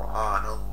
on